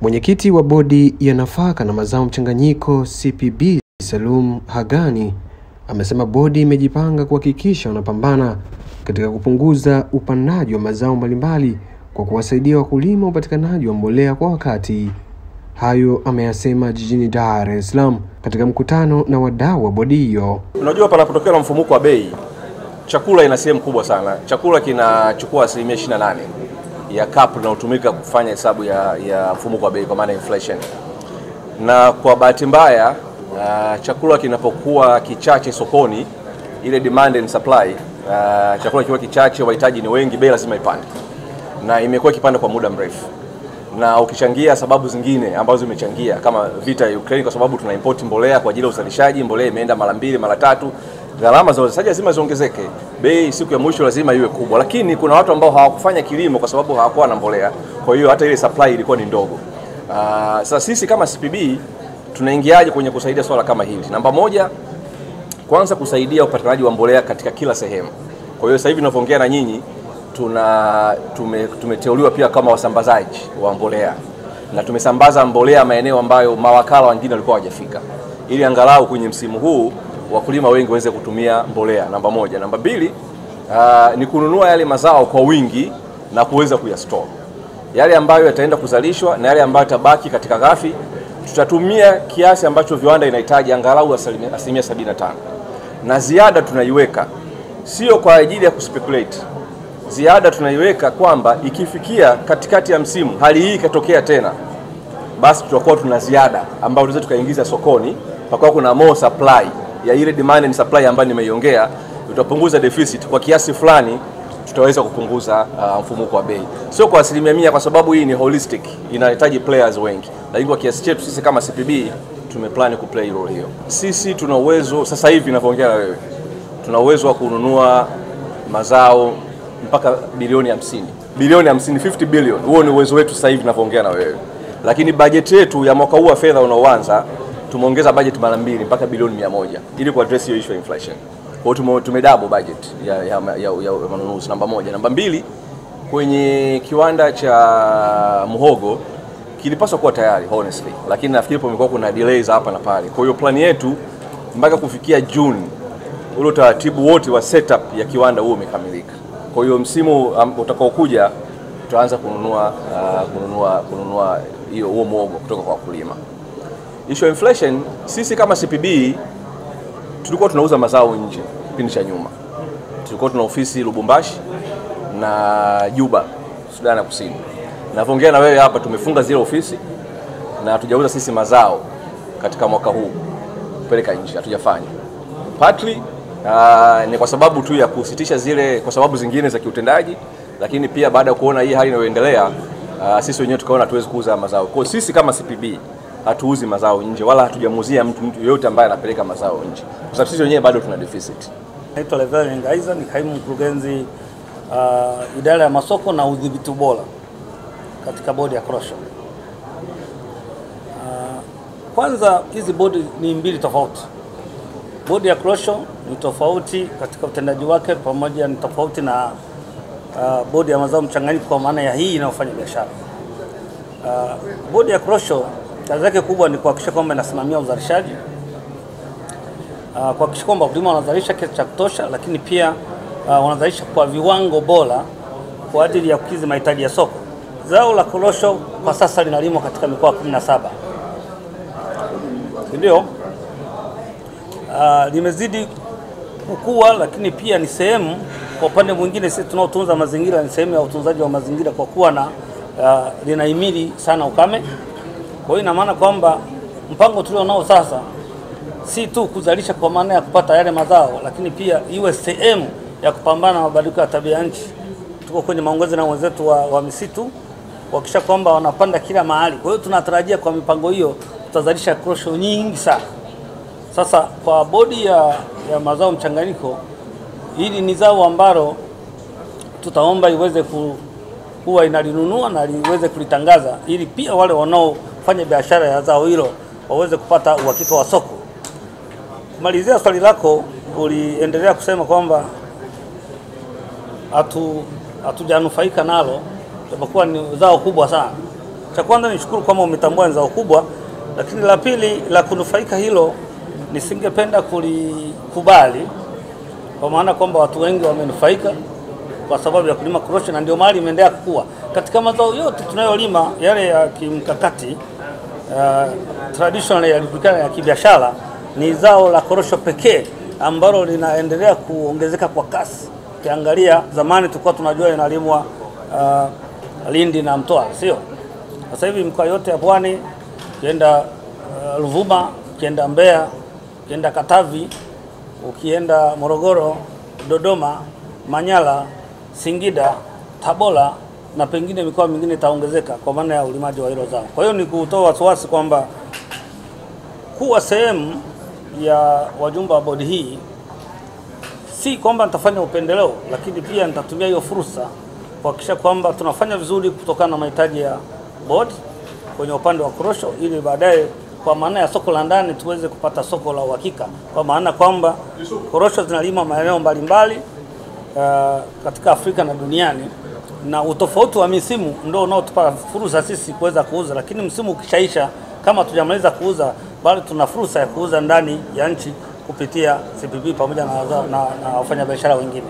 Mwenyekiti wa bodi ya nafaka na mazao mchanganyiko CPB Salum Hagani amesema bodi imejipanga kuhakikisha wanapambana katika kupunguza upandaji wa mazao mbalimbali kwa kuwasaidia wakulima upatikanaji wa mbolea kwa wakati. Hayo ameyasema jijini Dar es Salaam katika mkutano na wadau wa bodi hiyo. Unajua, panapotokea na mfumuko wa bei, chakula ina sehemu kubwa sana. Chakula kinachukua asilimia 28 ya CAP linalotumika kufanya hesabu ya, ya mfumuko kwa bei kwa maana inflation, na kwa bahati mbaya uh, chakula kinapokuwa kichache sokoni, ile demand and supply uh, chakula kikiwa kichache, wahitaji ni wengi, bei lazima ipande, na imekuwa ikipanda kwa muda mrefu na ukichangia sababu zingine ambazo zimechangia kama vita ya Ukraine, kwa sababu tuna import mbolea kwa ajili ya uzalishaji. Mbolea imeenda mara mbili mara tatu, gharama za uzalishaji lazima ziongezeke, bei siku ya mwisho lazima iwe kubwa. Lakini kuna watu ambao hawakufanya kilimo kwa sababu hawakuwa na mbolea, kwa hiyo hata ile supply ilikuwa ni ndogo. Uh, sasa sisi kama CPB tunaingiaje kwenye kusaidia swala kama hili? Namba moja, kwanza kusaidia upatikanaji wa mbolea katika kila sehemu. Kwa hiyo sasa hivi ninavyoongea na nyinyi tuna tume, tumeteuliwa pia kama wasambazaji wa mbolea na tumesambaza mbolea maeneo ambayo mawakala wengine walikuwa hawajafika, ili angalau kwenye msimu huu wakulima wengi waweze kutumia mbolea. Namba moja. Namba mbili, uh, ni kununua yale mazao kwa wingi na kuweza kuyastore yale ambayo yataenda kuzalishwa na yale ambayo yatabaki katika ghafi, tutatumia kiasi ambacho viwanda inahitaji angalau asilimia 75 na ziada tunaiweka sio kwa ajili ya kuspekulate ziada tunaiweka kwamba ikifikia katikati ya msimu hali hii ikatokea tena, basi tutakuwa tuna ziada ambayo tunaweza tukaingiza sokoni, pakawa kuna more supply ya ile demand and supply ambayo nimeiongea, tutapunguza deficit kwa kiasi fulani, tutaweza kupunguza uh, mfumuko wa bei, sio kwa asilimia mia, kwa sababu hii ni holistic, inahitaji players wengi, lakini kwa kiasi chetu sisi kama CPB tumeplani kuplay role hiyo. Sisi tuna uwezo sasa hivi ninavyoongea na wewe, tuna uwezo wa kununua mazao mpaka bilioni 50 bilioni 50 50 billion. Huo ni uwezo wetu sasa hivi ninavyoongea na wewe, lakini bajeti yetu ya mwaka huu wa fedha unaoanza tumeongeza budget mara mbili mpaka bilioni 100 ili kuaddress hiyo issue ya inflation. Kwa hiyo tumedouble budget ya, ya, ya, ya, ya manunuzi. Namba moja. Namba mbili, kwenye kiwanda cha muhogo kilipaswa kuwa tayari honestly, lakini nafikiri pamekuwa kuna delays hapa na pale. Kwa hiyo plani yetu mpaka kufikia Juni ule utaratibu wote wa setup ya kiwanda huo umekamilika. Kwa hiyo msimu um, utakaokuja tutaanza kununua uh, kununua kununua hiyo huo muhogo kutoka kwa wakulima. Issue ya inflation, sisi kama CPB tulikuwa tunauza mazao nje kipindi cha nyuma. Tulikuwa tuna ofisi Lubumbashi na Juba, Sudan ya Kusini. Navyoongea na wewe hapa, tumefunga zile ofisi na hatujauza sisi mazao katika mwaka huu kupeleka nje, hatujafanya partly Uh, ni kwa sababu tu ya kusitisha zile kwa sababu zingine za kiutendaji, lakini pia baada ya kuona hii hali inayoendelea, uh, sisi wenyewe tukaona hatuwezi kuuza mazao. Kwa sisi kama CPB hatuuzi mazao nje wala hatujamuuzia mtu mtu yoyote ambaye anapeleka mazao nje, kwa sababu sisi wenyewe bado tuna deficit. Naitwa Level Ngaiza, ni kaimu mkurugenzi uh, idara ya masoko na udhibiti bora katika bodi ya korosho. Uh, kwanza hizi bodi ni mbili tofauti. Bodi ya korosho ni tofauti katika utendaji wake, pamoja ni tofauti na uh, bodi ya mazao mchanganyiko, kwa maana ya hii inayofanya biashara. Uh, bodi ya korosho kazi yake kubwa ni kuhakikisha kwamba inasimamia uzalishaji uh, kuhakikisha kwamba wakulima wanazalisha kiasi cha kutosha, lakini pia uh, wanazalisha kwa viwango bora kwa ajili ya kukidhi mahitaji ya soko. Zao la korosho kwa sasa linalimwa katika mikoa 17 ndio uh, limezidi kukua, lakini pia ni sehemu, kwa upande mwingine, sisi tunaotunza mazingira ni sehemu ya utunzaji wa mazingira kwa kuwa na uh, linahimili sana ukame. Kwa hiyo ina maana kwamba mpango tulio nao sasa si tu kuzalisha kwa maana ya kupata yale mazao, lakini pia iwe sehemu ya kupambana na mabadiliko ya tabia nchi. Tuko kwenye maongozi na wenzetu wa, wa misitu kuhakikisha kwamba wanapanda kila mahali. Kwa hiyo tunatarajia kwa mipango hiyo tutazalisha korosho nyingi sana. Sasa kwa bodi ya, ya mazao mchanganyiko, hili ni zao ambalo tutaomba iweze ku, kuwa inalinunua na liweze kulitangaza ili pia wale wanaofanya biashara ya zao hilo waweze kupata uhakika wa soko. Kumalizia swali lako, uliendelea kusema kwamba hatu hatujanufaika nalo, japokuwa ni zao kubwa sana. cha kwanza nishukuru kwamba umetambua ni zao kubwa, lakini la pili la kunufaika hilo nisingependa kulikubali kwa maana kwamba watu wengi wamenufaika kwa sababu ya kulima korosho na ndio mali imeendelea kukua. Katika mazao yote tunayolima yale ya kimkakati uh, traditional yalijulikana ya kibiashara, ni zao la korosho pekee ambalo linaendelea kuongezeka kwa kasi. Ukiangalia zamani tulikuwa tunajua inalimwa uh, Lindi na Mtwara, sio? Sasa hivi mkoa yote ya Pwani, ukienda uh, Ruvuma, ukienda Mbeya, ukienda Katavi, ukienda Morogoro, Dodoma, Manyara, Singida, Tabora na pengine mikoa mingine itaongezeka kwa maana ya ulimaji wa hilo zao. Kwa hiyo ni kutoa wasiwasi kwamba kuwa sehemu ya wajumbe wa bodi hii si kwamba nitafanya upendeleo, lakini pia nitatumia hiyo fursa kuhakikisha kwamba tunafanya vizuri kutokana na mahitaji ya bodi kwenye upande wa korosho, ili baadaye kwa maana ya soko la ndani tuweze kupata soko la uhakika, kwa maana kwamba korosho zinalima maeneo mbalimbali uh, katika Afrika na duniani, na utofauti wa misimu ndio unaotupa fursa sisi kuweza kuuza, lakini msimu ukishaisha, kama tujamaliza kuuza, bado tuna fursa ya kuuza ndani ya nchi kupitia CPB pamoja na, na, na wafanyabiashara wengine.